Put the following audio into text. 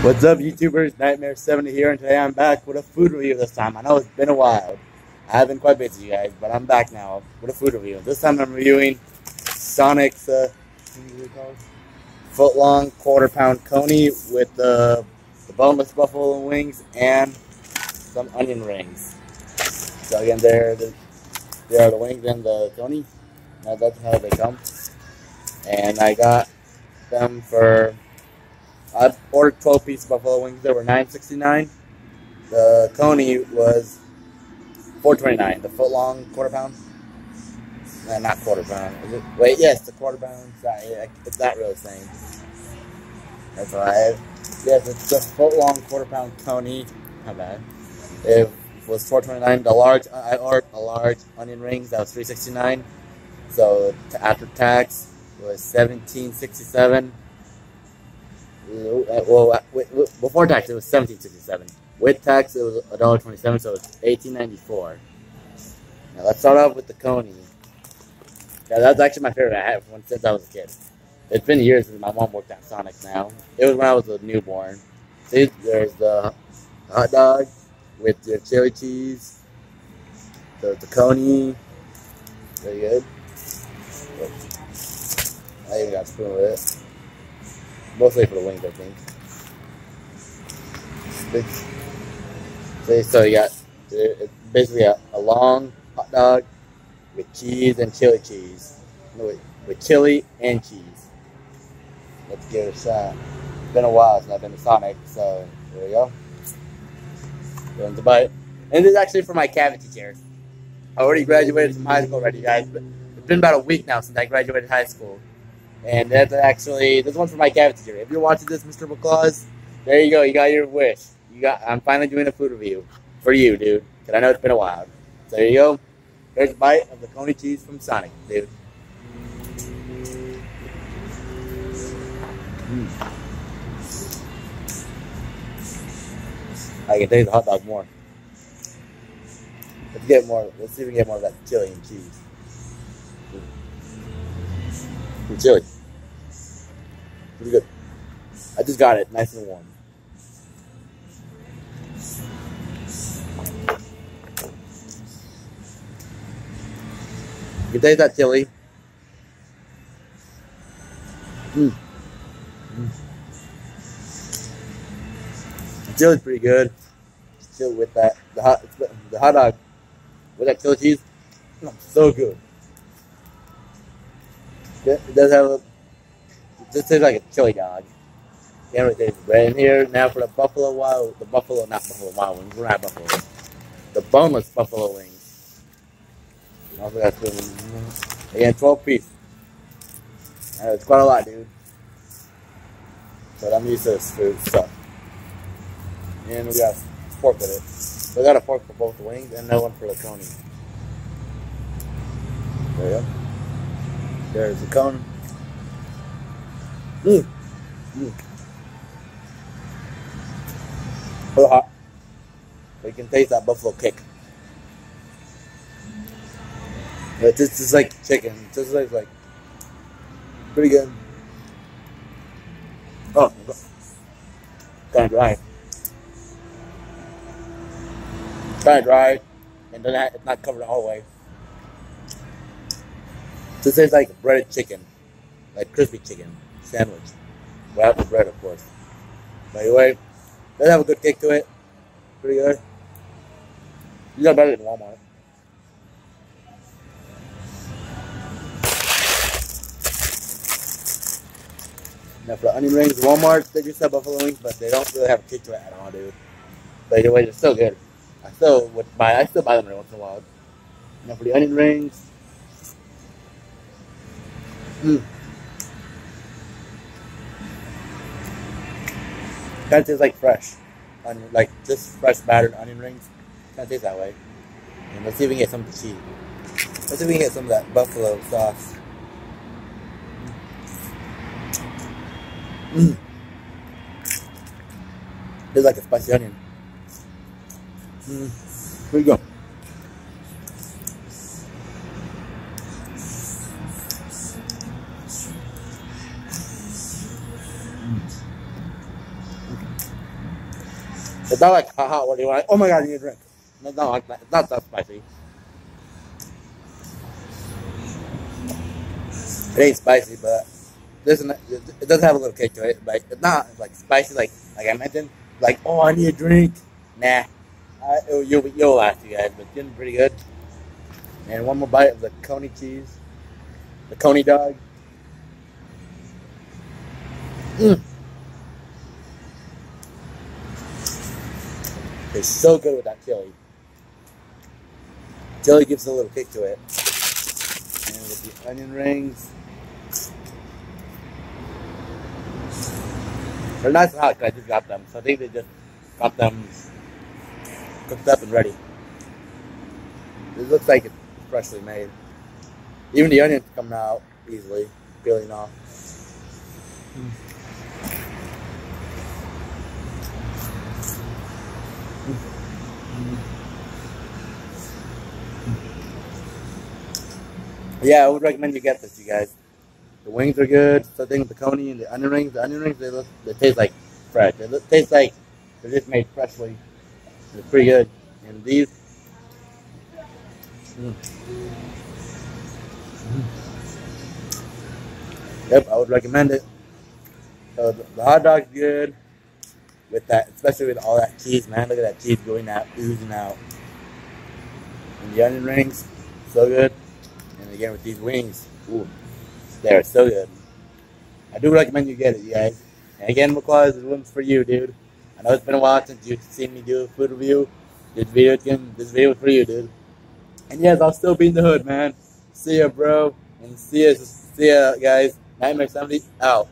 What's up, YouTubers? Nightmare70 here, and today I'm back with a food review this time. I know it's been a while. I have been quite busy, you guys, but I'm back now with a food review. This time I'm reviewing Sonic's uh, foot long quarter pound coney with the, the boneless buffalo wings and some onion rings. So, again, there, the, there are the wings and the coney. Now, that's how they come. And I got them for I ordered 12 piece buffalo wings. They were 9.69. The coney was 4.29. The foot long quarter pound. No, not quarter pound. Wait, yes, the quarter pound. It's not really same. That's right. Yes, it's the foot long quarter pound coney. How bad? It was 4.29. The large, I ordered a large onion rings. That was 3.69. So after tax, it was 17.67 well, uh, before tax it was seventeen sixty seven. With tax it was a dollar twenty seven, so it's eighteen ninety four. Now let's start off with the coney. That's actually my favorite. I have one since I was a kid. It's been years since my mom worked at Sonic. Now it was when I was a newborn. See, there's the hot dog with the chili cheese. The coney. Very good. I even got a spoon with it. Mostly for the wings, I think. so you got it's basically a, a, long hot dog with cheese and chili cheese. No, wait, with chili and cheese. Let's give it a shot. It's been a while since I've been to Sonic, so here we go. Going to bite. And this is actually for my cavity chair. I already graduated from high school already, guys. But it's been about a week now since I graduated high school. And that's actually this one for my cafeteria. If you're watching this, Mr. McClaws, there you go. You got your wish. You got. I'm finally doing a food review for you, dude. Cause I know it's been a while. So there you go. There's a bite of the coney cheese from Sonic, dude. Mm. I can taste the hot dog more. Let's get more. Let's see if we can get more of that chili and cheese. Some chili. Pretty good. I just got it nice and warm. You taste that chili. Mm. Mm. Chili's pretty good. Chill with that the hot the hot dog with that chili cheese. Mm, so good. It does have a. This is like a chili dog. Taste bread in here. Now for the buffalo wild, the buffalo, not buffalo wild wings. We're not buffalo. The boneless buffalo wings. Also got two. Again, 12 piece. It's quite a lot, dude. But I'm used to this food stuff. And we got fork with it. We got a fork for both wings and no one for the coney. There you go. There's the cone. Mmm. A hot. But you can taste that buffalo kick. But this is like chicken. This is like pretty good. Oh, kind of dry. Kind of dry, and then it's not covered all the way. This tastes like breaded chicken, like crispy chicken sandwich, without the bread, of course. But anyway, does have a good kick to it. Pretty good. You got better than Walmart. Now for the onion rings, Walmart, they just have buffalo wings, but they don't really have a kick to it at all, dude. But anyway, they're still good. I still would buy, I still buy them every once in a while. Now for the onion rings, Mm. Kind of tastes like fresh, onion, like just fresh battered onion rings. Kind of tastes that way. And let's see if we can get some of the cheese. Let's see if we can get some of that buffalo sauce. Mmm. It's like a spicy onion. Mmm. Here we go. It's not like haha, what do you want? Oh my god, you need a drink. It's not like that. It's not that spicy. It ain't spicy, but this it does have a little kick to it. Like it's not like spicy, like like I mentioned. Like oh, I need a drink. Nah, I, you'll you'll laugh, you guys, but it's getting pretty good. And one more bite of the coney cheese, the coney dog. Mmm. It's so good with that chili. Chili gives a little kick to it. And with the onion rings. They're nice and hot I just got them. So I think they just got them cooked up and ready. It looks like it's freshly made. Even the onions coming out easily, peeling off. Hmm. Yeah, I would recommend you get this, you guys. The wings are good. So thing with the coney and the onion rings. The onion rings, they look, they taste like fresh. They look, taste like they're just made freshly. They're pretty good. And these, mm. Mm. Yep, I would recommend it. So the, the hot dog's good with that, especially with all that cheese, man. Look at that cheese going out, oozing out. And the onion rings, so good. And again with these wings, ooh. They're so good. I do recommend you get it, you guys. And again, McClaw, this one's for you, dude. I know it's been a while since you've seen me do a food review. This video, again, this video for you, dude. And yes, I'll still be in the hood, man. See ya, bro. And see ya, see ya, guys. Nightmare 70 out.